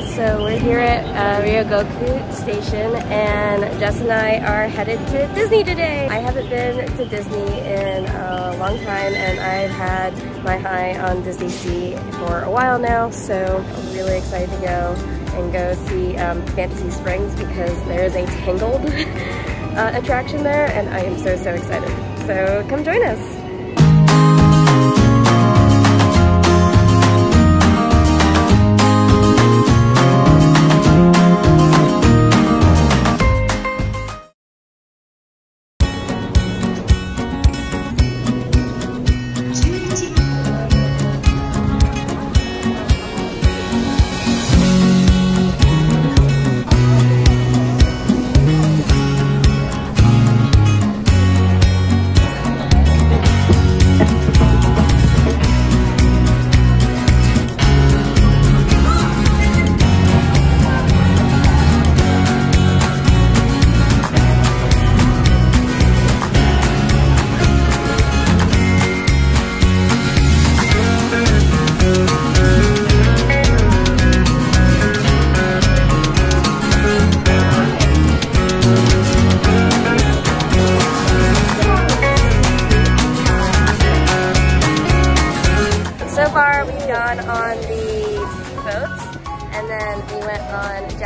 guys, so we're here at uh, Ryogoku Station and Jess and I are headed to Disney today. I haven't been to Disney in a long time and I've had my high on Disney Sea for a while now, so I'm really excited to go and go see um, Fantasy Springs because there is a Tangled uh, attraction there and I am so, so excited. So come join us.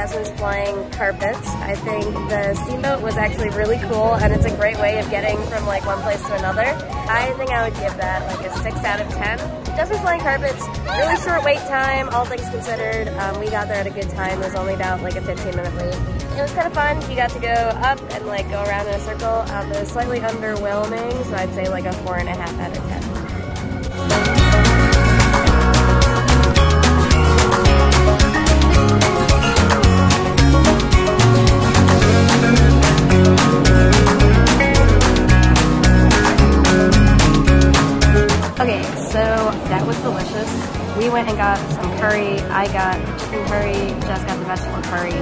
Jasmine's Flying Carpets. I think the steamboat was actually really cool and it's a great way of getting from like one place to another. I think I would give that like a 6 out of 10. Jasmine's Flying Carpets, really short wait time, all things considered. Um, we got there at a good time. It was only about like a 15 minute wait. It was kind of fun. You got to go up and like go around in a circle. Um, it was slightly underwhelming, so I'd say like a 4.5 out of 10. we went and got some curry. I got chicken curry, Jess got the vegetable curry.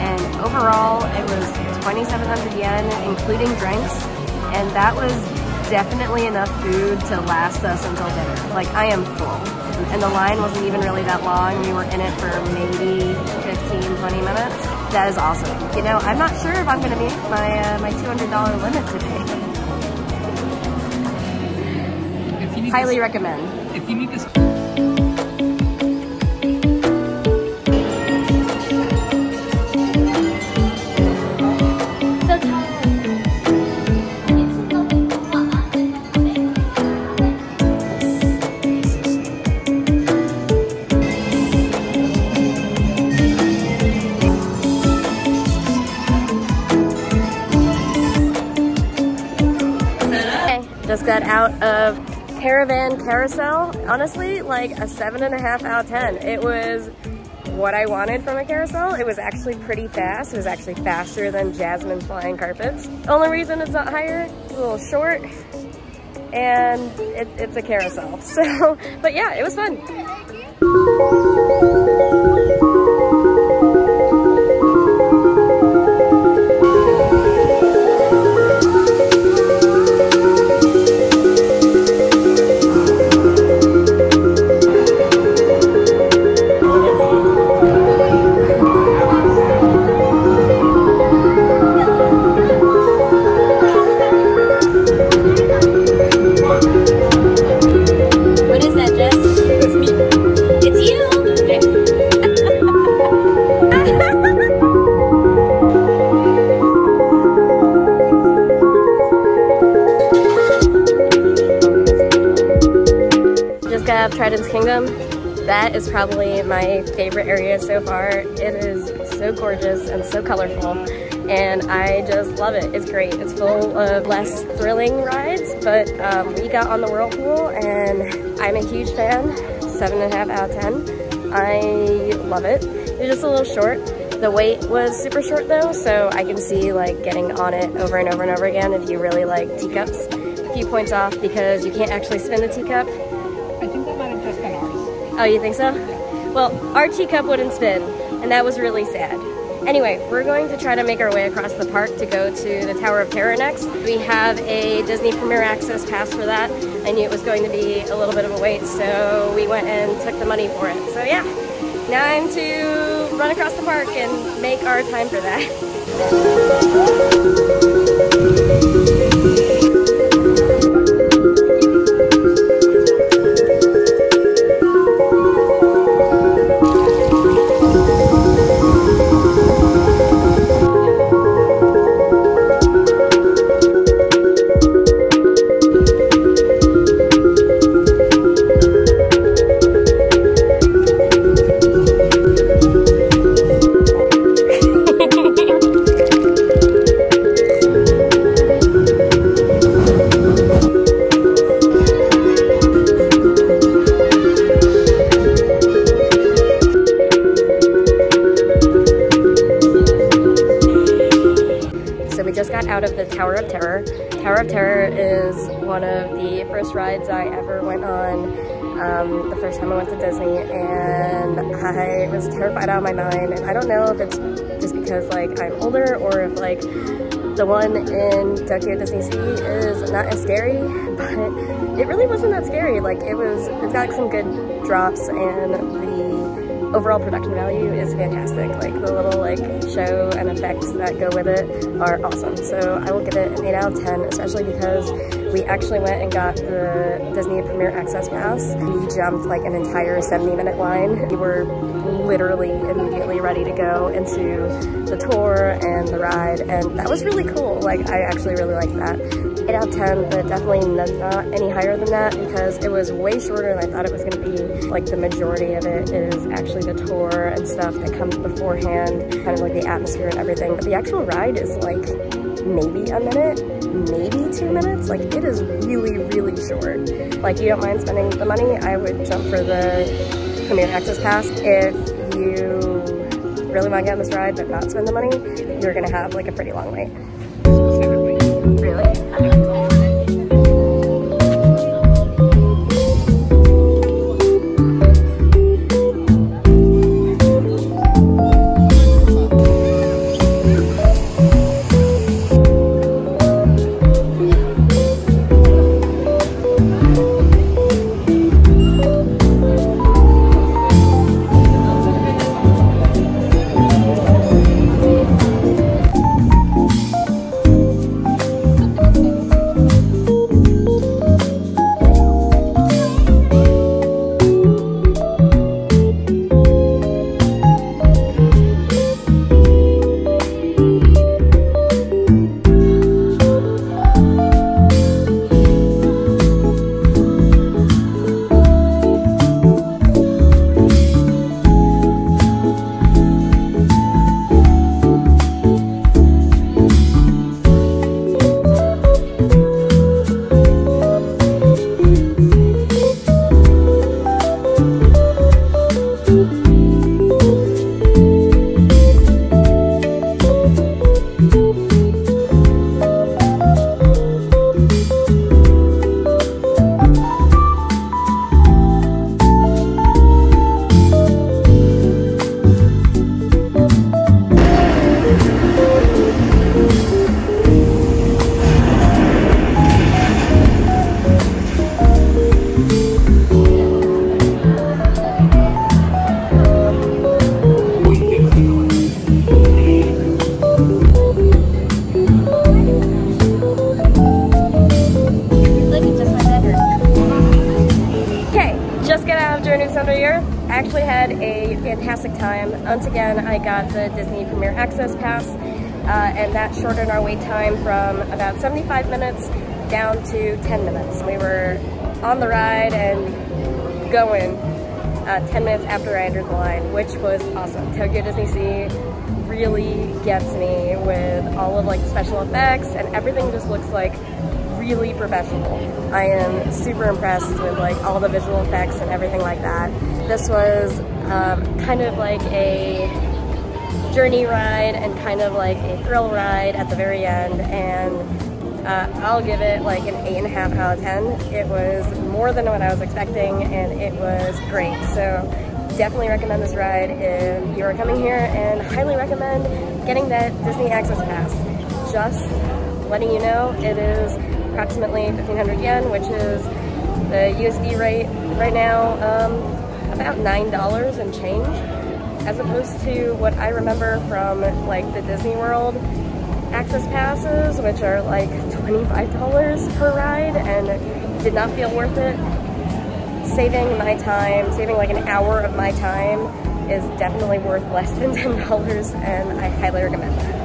And overall, it was 2,700 yen, including drinks. And that was definitely enough food to last us until dinner. Like, I am full. And the line wasn't even really that long. We were in it for maybe 15, 20 minutes. That is awesome. You know, I'm not sure if I'm gonna meet my, uh, my $200 limit today. Highly recommend. If you need this Just got out of Caravan Carousel. Honestly, like a seven and a half out of 10. It was what I wanted from a carousel. It was actually pretty fast. It was actually faster than Jasmine's Flying Carpets. Only reason it's not higher, it's a little short, and it, it's a carousel. So, but yeah, it was fun. That is probably my favorite area so far. It is so gorgeous and so colorful and I just love it. It's great. It's full of less thrilling rides, but um, we got on the Whirlpool and I'm a huge fan. Seven and a half out of 10. I love it. It's just a little short. The wait was super short though, so I can see like getting on it over and over and over again if you really like teacups. A few points off because you can't actually spin the teacup Oh, you think so? Well, our teacup wouldn't spin, and that was really sad. Anyway, we're going to try to make our way across the park to go to the Tower of Terror next. We have a Disney Premier Access pass for that. I knew it was going to be a little bit of a wait, so we went and took the money for it. So yeah, now I'm to run across the park and make our time for that. Tower of Terror. Tower of Terror is one of the first rides I ever went on um, the first time I went to Disney and I was terrified out of my mind and I don't know if it's just because like I'm older or if like the one in Tokyo Disney Sea is not as scary but it really wasn't that scary like it was it's got some good drops and the overall production value is fantastic. Like the little like show and effects that go with it are awesome. So I will give it an 8 out of 10, especially because we actually went and got the Disney Premier Access Pass. We jumped like an entire 70 minute line. We were literally immediately ready to go into the tour and the ride and that was really cool. Like I actually really liked that. 8 out of 10, but definitely not any higher than that because it was way shorter than I thought it was going to be. Like the majority of it is actually the tour and stuff that comes beforehand, kind of like the atmosphere and everything. But the actual ride is like maybe a minute, maybe two minutes. Like it is really, really short. Like you don't mind spending the money, I would jump for the Premier Access Pass. If you really want to get on this ride but not spend the money, you're gonna have like a pretty long wait. Really? Fantastic time. Once again, I got the Disney Premier Access Pass, uh, and that shortened our wait time from about 75 minutes down to 10 minutes. We were on the ride and going uh, 10 minutes after I entered the line, which was awesome. Tokyo Disney Sea really gets me with all of like special effects and everything just looks like really professional. I am super impressed with like all the visual effects and everything like that. This was um, kind of like a journey ride and kind of like a thrill ride at the very end and uh, I'll give it like an 8.5 out of 10. It was more than what I was expecting and it was great. So definitely recommend this ride if you are coming here and highly recommend getting that Disney Access Pass. Just letting you know it is approximately 1500 yen, which is the USD rate right now um, about $9 and change. as opposed to what I remember from like the Disney World access passes, which are like $25 per ride and did not feel worth it. Saving my time, saving like an hour of my time is definitely worth less than $10 and I highly recommend that.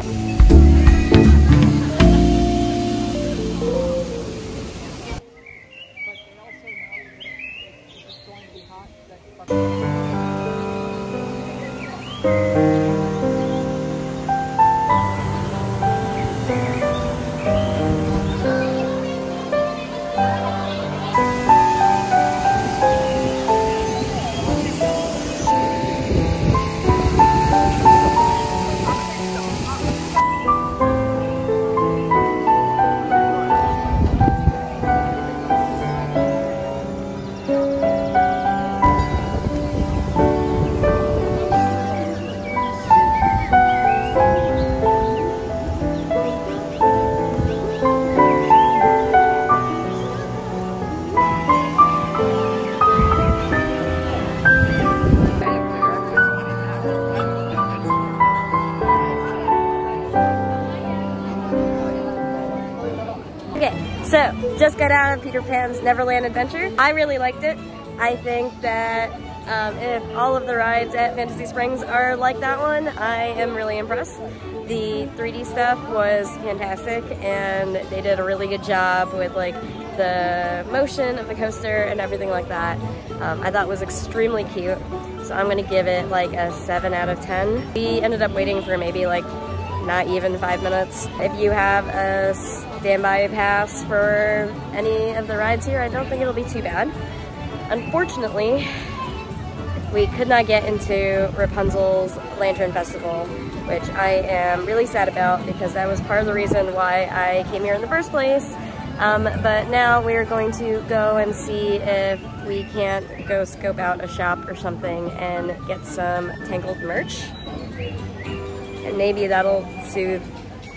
So, just got out of Peter Pan's Neverland Adventure. I really liked it. I think that um, if all of the rides at Fantasy Springs are like that one, I am really impressed. The 3D stuff was fantastic and they did a really good job with like the motion of the coaster and everything like that. Um, I thought was extremely cute. So I'm gonna give it like a 7 out of 10. We ended up waiting for maybe like not even five minutes. If you have a standby pass for any of the rides here, I don't think it'll be too bad. Unfortunately, we could not get into Rapunzel's Lantern Festival, which I am really sad about because that was part of the reason why I came here in the first place. Um, but now we're going to go and see if we can't go scope out a shop or something and get some Tangled merch and maybe that'll soothe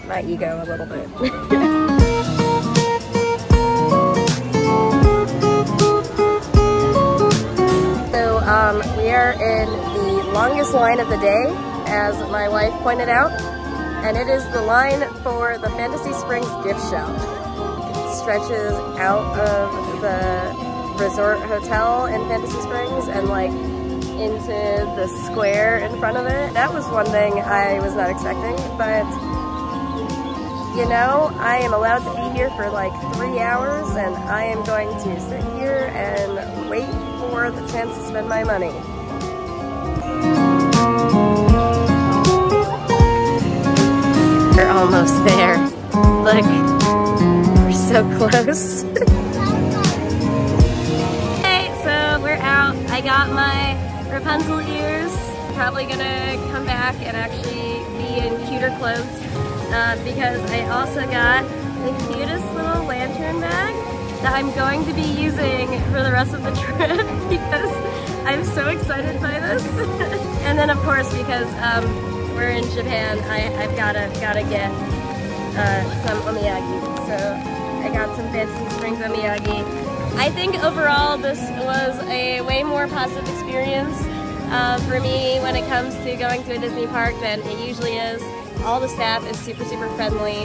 my ego a little bit. so um, we are in the longest line of the day, as my wife pointed out, and it is the line for the Fantasy Springs gift shop. It stretches out of the resort hotel in Fantasy Springs and like into the square in front of it. That was one thing I was not expecting, but you know, I am allowed to be here for like three hours and I am going to sit here and wait for the chance to spend my money. We're almost there. Look, we're so close. okay, so we're out. I got my Rapunzel ears. Probably gonna come back and actually be in cuter clothes uh, because I also got the cutest little lantern bag that I'm going to be using for the rest of the trip because I'm so excited by this. and then of course because um, we're in Japan, I, have gotta, gotta get uh, some omiyage. So I got some Fantasy Springs omiyage. I think overall this was a way more positive experience uh, for me when it comes to going to a Disney park than it usually is. All the staff is super, super friendly.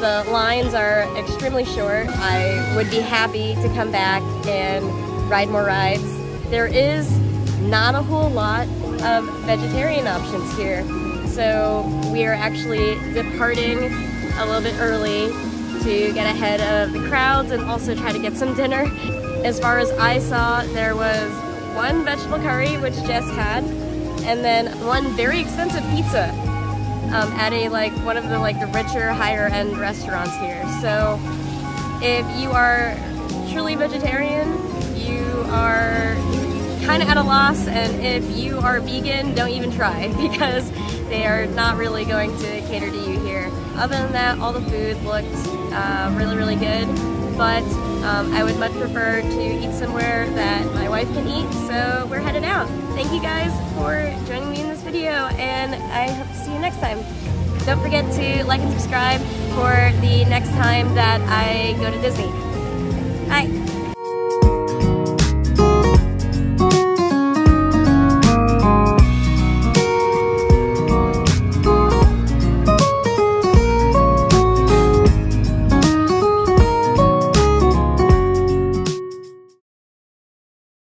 The lines are extremely short. I would be happy to come back and ride more rides. There is not a whole lot of vegetarian options here. So we are actually departing a little bit early to get ahead of the crowds and also try to get some dinner. As far as I saw, there was one vegetable curry, which Jess had, and then one very expensive pizza um, at a like one of the like the richer, higher end restaurants here. So if you are truly vegetarian, you are kind of at a loss, and if you are vegan, don't even try because they are not really going to cater to you here. Other than that, all the food looked uh, really, really good, but um, I would much prefer to eat somewhere that my wife can eat, so we're headed out. Thank you guys for joining me video, and I hope to see you next time. Don't forget to like and subscribe for the next time that I go to Disney. Bye!